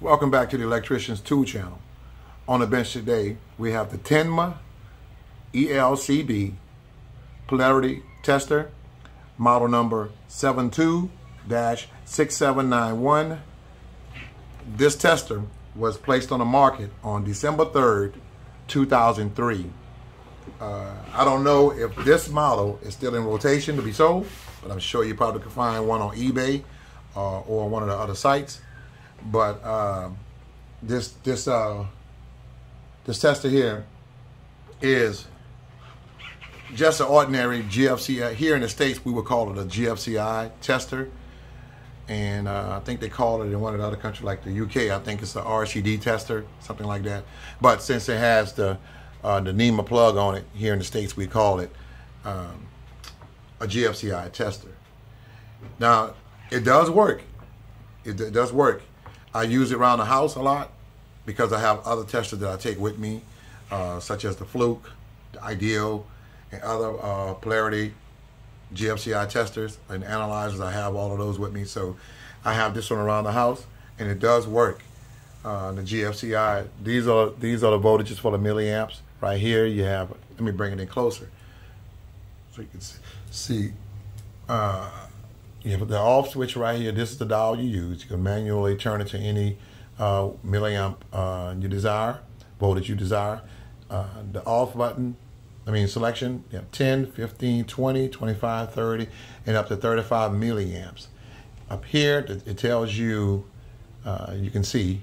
Welcome back to the Electrician's Tool Channel. On the bench today, we have the Tenma ELCB polarity tester, model number 72-6791. This tester was placed on the market on December 3rd, 2003. Uh, I don't know if this model is still in rotation to be sold, but I'm sure you probably can find one on eBay uh, or one of the other sites. But uh, this this uh, this tester here is just an ordinary GFCI. Here in the States, we would call it a GFCI tester. And uh, I think they call it in one of the other countries like the UK, I think it's a RCD tester, something like that. But since it has the, uh, the NEMA plug on it, here in the States, we call it um, a GFCI tester. Now, it does work. It, it does work. I use it around the house a lot because I have other testers that I take with me, uh, such as the Fluke, the Ideal, and other uh, Polarity GFCI testers and analyzers. I have all of those with me, so I have this one around the house, and it does work. Uh, the GFCI. These are these are the voltages for the milliamps. Right here, you have. Let me bring it in closer, so you can see. Uh, you have the off switch right here. This is the dial you use. You can manually turn it to any uh, milliamp uh, you desire, voltage you desire. Uh, the off button, I mean selection, you have 10, 15, 20, 25, 30, and up to 35 milliamps. Up here, it tells you, uh, you can see,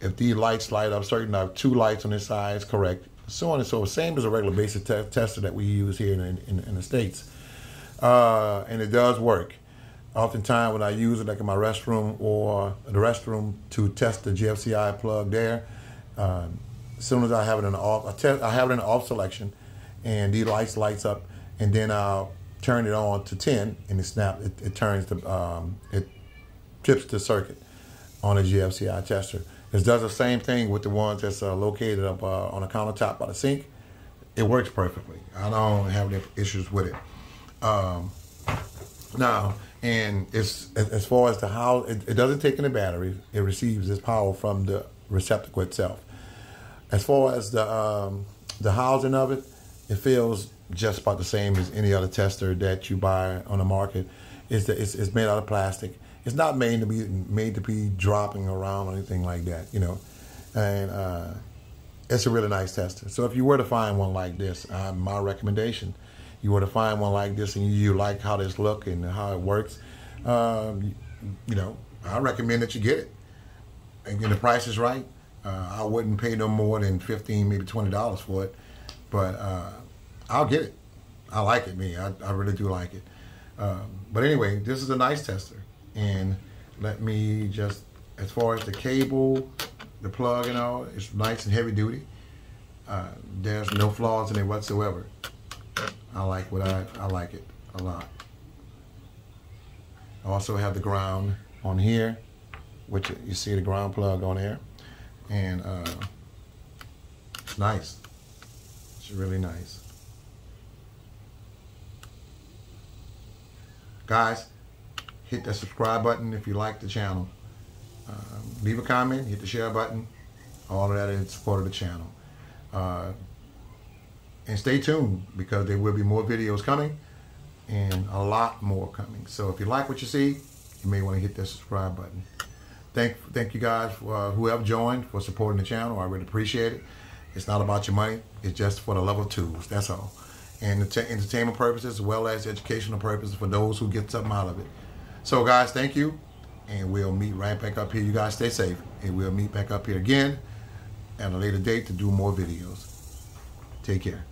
if the lights light up, certain uh, two lights on this side is correct, so on and so forth. Same as a regular basic te tester that we use here in, in, in the States. Uh, and it does work oftentimes when I use it like in my restroom or the restroom to test the GFCI plug there, um, as soon as I have it in the off, I, I have it in off selection and the lights lights up and then I'll turn it on to 10 and it snap, it, it turns the, um, it trips the circuit on a GFCI tester. It does the same thing with the ones that's uh, located up uh, on the countertop by the sink. It works perfectly. I don't have any issues with it. Um, now, and it's as far as the how it, it doesn't take the battery. It receives its power from the receptacle itself. As far as the um, the housing of it, it feels just about the same as any other tester that you buy on the market. It's, the, it's, it's made out of plastic. It's not made to be made to be dropping around or anything like that, you know. And uh, it's a really nice tester. So if you were to find one like this, uh, my recommendation you were to find one like this and you like how this look and how it works, um, you, know, I recommend that you get it. And the price is right. Uh, I wouldn't pay no more than fifteen, maybe twenty dollars for it, but uh, I'll get it. I like it, me. I, I really do like it. Um, but anyway, this is a nice tester, and let me just, as far as the cable, the plug and all, it's nice and heavy duty. Uh, there's no flaws in it whatsoever. I like what I, I like it a lot. I also have the ground on here, which you see the ground plug on there. And uh, it's nice. It's really nice. Guys, hit that subscribe button if you like the channel. Uh, leave a comment, hit the share button. All of that in support of the channel. Uh, and stay tuned because there will be more videos coming and a lot more coming. So if you like what you see, you may want to hit that subscribe button. Thank, thank you guys for uh, whoever joined for supporting the channel. I really appreciate it. It's not about your money. It's just for the love of tools. That's all. And entertainment purposes as well as educational purposes for those who get something out of it. So guys, thank you. And we'll meet right back up here. You guys stay safe. And we'll meet back up here again at a later date to do more videos. Take care.